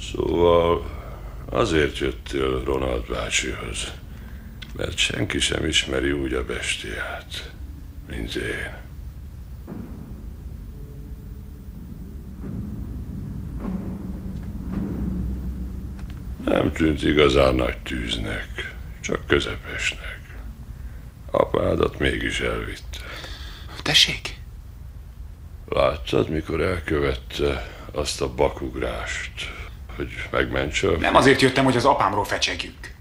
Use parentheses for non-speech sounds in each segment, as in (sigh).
Szóval azért jöttél Ronald bácsihoz, mert senki sem ismeri úgy a bestiát, mint én. Nem tűnt igazán nagy tűznek, csak közepesnek. Apádat mégis elvitte. Tessék? Láttad, mikor elkövette azt a bakugrást, hogy megmentse? Nem azért jöttem, hogy az apámról fecsegjünk.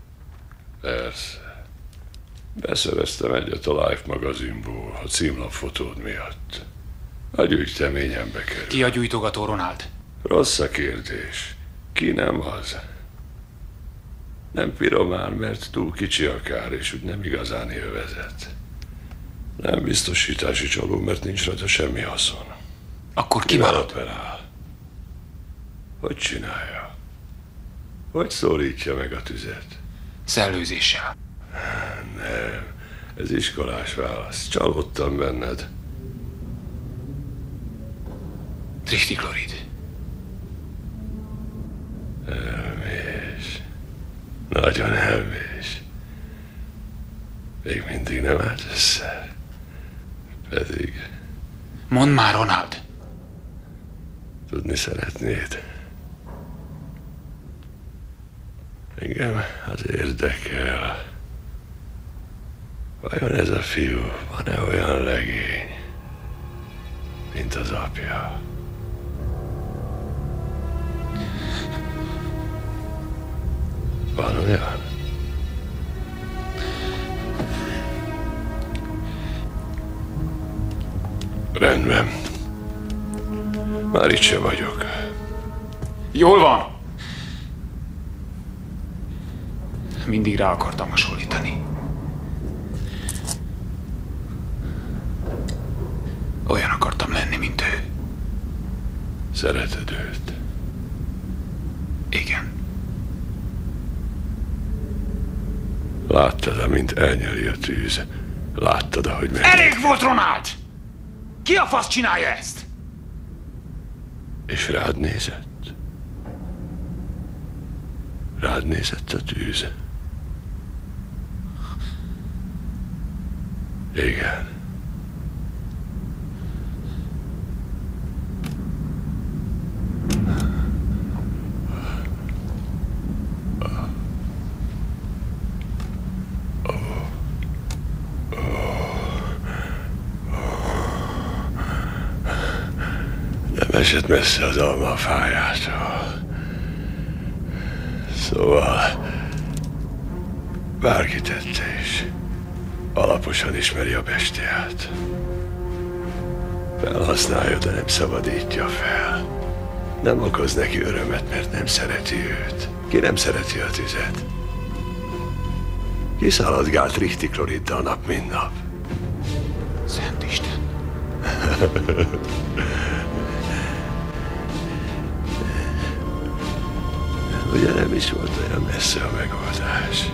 Persze. Beszereztem egyet a Life magazinból, a címlapfotód miatt. A gyűjteményembe kerül. Ki a gyújtogató, Ronald? Rossz a kérdés. Ki nem az? Nem piromán, mert túl kicsi a kár, és úgy nem igazán élvezet. Nem biztosítási csaló, mert nincs rajta semmi haszon. Akkor Kivel kivel? operál? Hogy csinálja? Hogy szólítja meg a tüzet? Szellőzéssel. Nem, ez iskolás válasz. Csalódtam benned. Trichtiklorid. Elmés. Nagyon elmés. Még mindig nem állt össze. Pedig Mondd már, Ronald. tudni szeretnéd. Engem az érdekel. Vajon ez a fiú van-e olyan legény, mint az apja? Van olyan? Rendben. Már itt se vagyok. Jól van. Mindig rá akartam hasonlítani. Olyan akartam lenni, mint ő. Szereted őt. Igen. Láttad, amint elnyeli a tűz. Láttad, ahogy megy. Elég volt, Ronald! Ki a fasz csinálja ezt? És rád nézett. Rád nézett a tűz. Igen. Nem esett messze az alma fájától. Szóval bárki tette is, alaposan ismeri a bestiát. Felhasználja, de nem szabadítja fel. Nem okoz neki örömet, mert nem szereti őt. Ki nem szereti a tüzet? Ki szaladgált Richtikloriddal nap, mint nap? Szent Isten. (laughs) Ugye nem is volt olyan messze a megoldás.